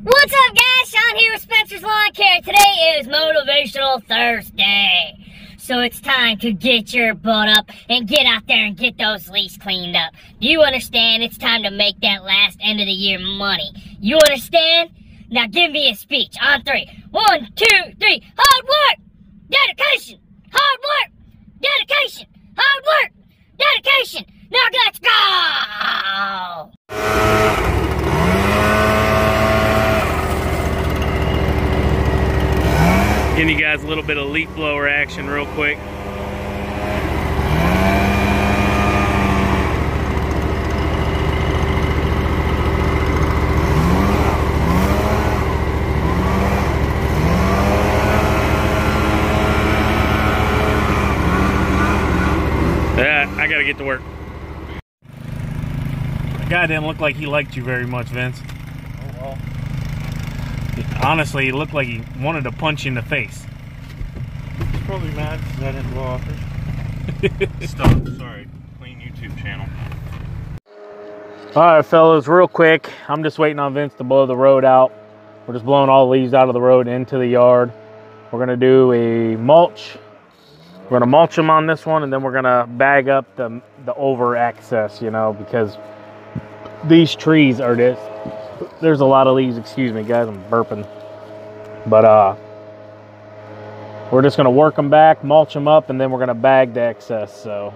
What's up, guys? Sean here with Spencer's Lawn Care. Today is Motivational Thursday. So it's time to get your butt up and get out there and get those leaves cleaned up. Do you understand? It's time to make that last end of the year money. You understand? Now give me a speech on three. One, two, three. Hard work! Dedication! Hard work! Dedication! Hard work! Dedication! Now let's go! Giving you guys a little bit of leaf blower action real quick. Yeah, I gotta get to work. The guy didn't look like he liked you very much, Vince. Oh well. Honestly, he looked like he wanted to punch you in the face. He's probably mad because I didn't blow off his. Stop. Sorry. Clean YouTube channel. All right, fellas, real quick. I'm just waiting on Vince to blow the road out. We're just blowing all the leaves out of the road into the yard. We're gonna do a mulch. We're gonna mulch them on this one, and then we're gonna bag up the the over excess, you know, because these trees are just. There's a lot of leaves. Excuse me, guys. I'm burping. But uh, we're just gonna work them back, mulch them up, and then we're gonna bag the excess. So.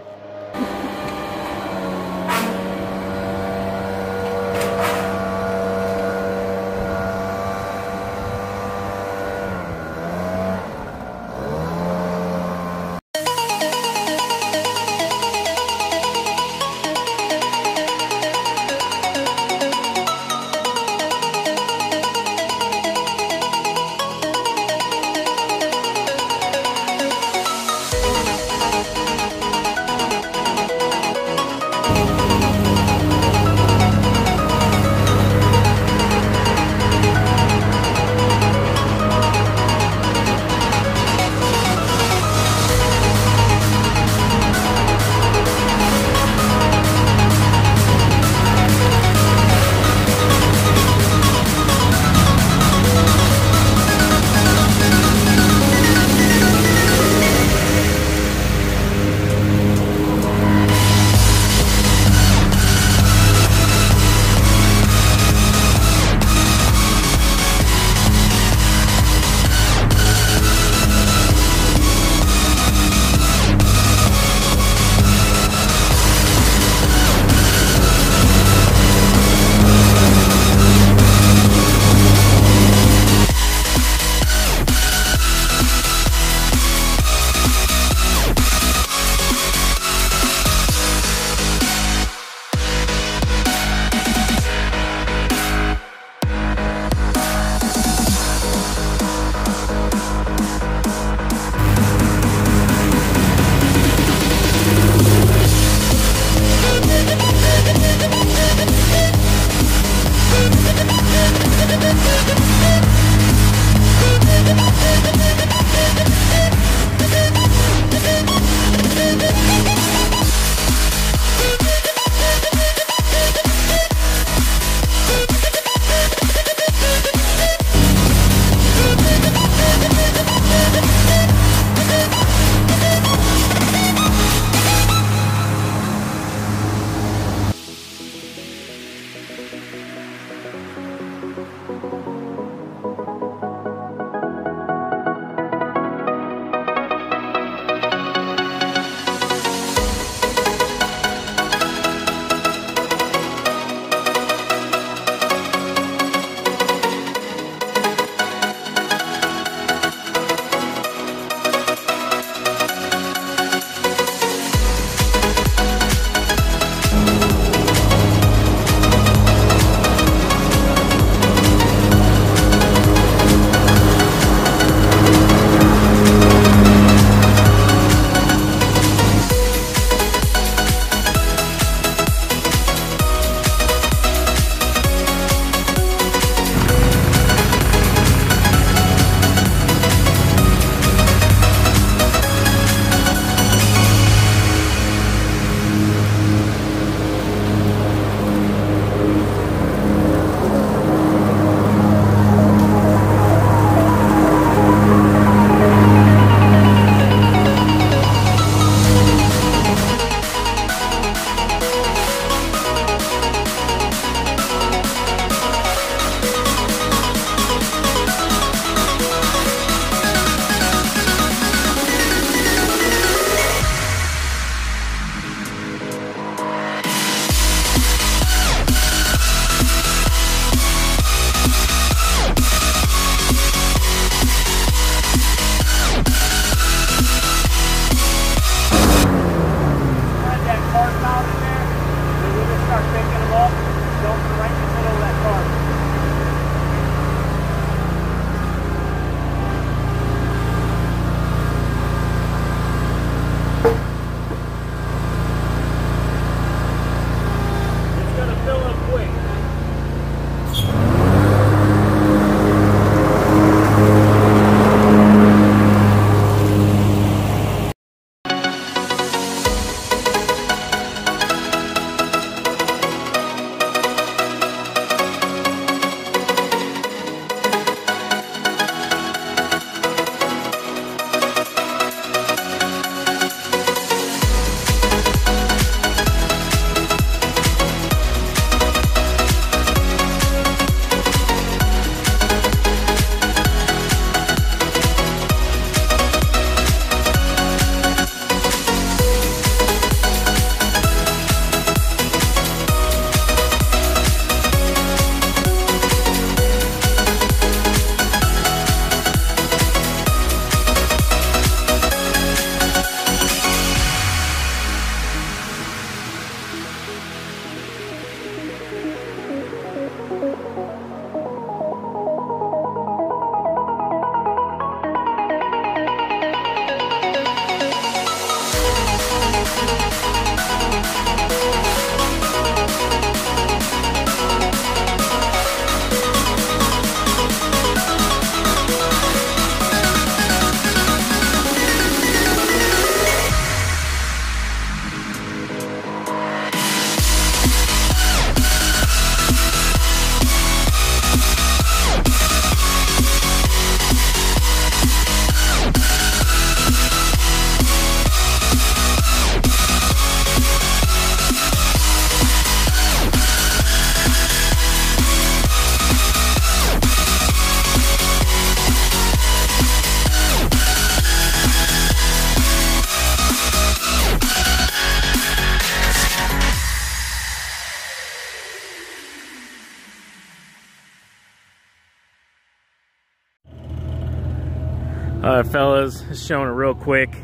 Uh, fellas, just showing a real quick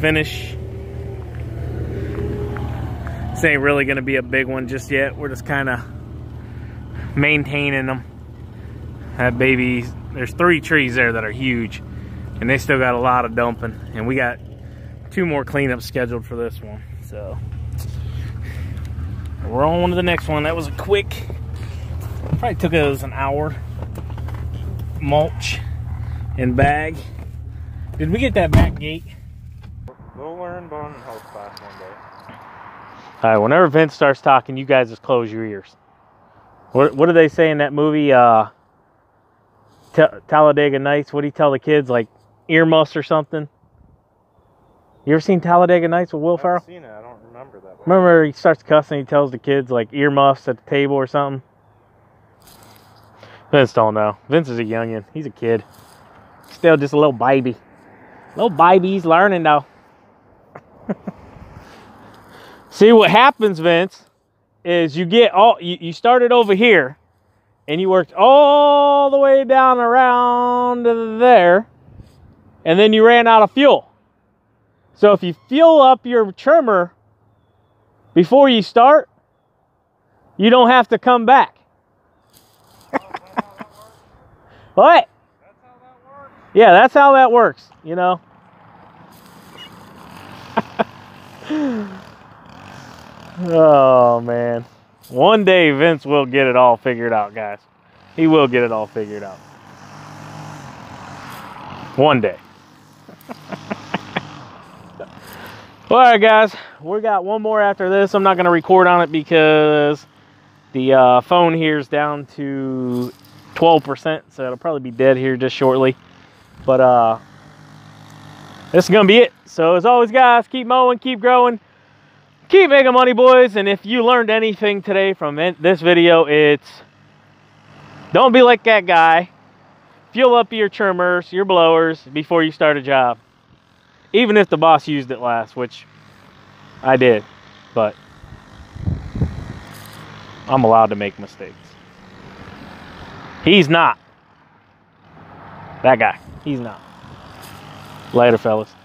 finish. This ain't really gonna be a big one just yet. We're just kind of maintaining them. That baby, there's three trees there that are huge and they still got a lot of dumping and we got two more cleanups scheduled for this one. So we're on to the next one. That was a quick, probably took us an hour mulch and bag. Did we get that back gate? We'll learn bone and health class one day. All right, whenever Vince starts talking, you guys just close your ears. What, what do they say in that movie, uh, Ta- Talladega Nights? What do you tell the kids, like earmuffs or something? You ever seen Talladega Nights with Will I've Ferrell? seen it. I don't remember that. one. Remember he starts cussing, he tells the kids like earmuffs at the table or something? Vince don't know. Vince is a youngin. He's a kid. Still just a little baby. Little baby's learning though. See what happens, Vince, is you get all you, you started over here and you worked all the way down around there, and then you ran out of fuel. So if you fuel up your trimmer before you start, you don't have to come back. what? Yeah, that's how that works, you know. oh man. One day Vince will get it all figured out, guys. He will get it all figured out. One day. All right, guys, we got one more after this. I'm not going to record on it because the uh, phone here is down to 12%, so it'll probably be dead here just shortly. But uh, this is going to be it. So, as always, guys, keep mowing, keep growing, keep making money, boys. And if you learned anything today from this video, it's don't be like that guy. Fuel up your trimmers, your blowers before you start a job even if the boss used it last, which I did, but I'm allowed to make mistakes. He's not. That guy, he's not. Later, fellas.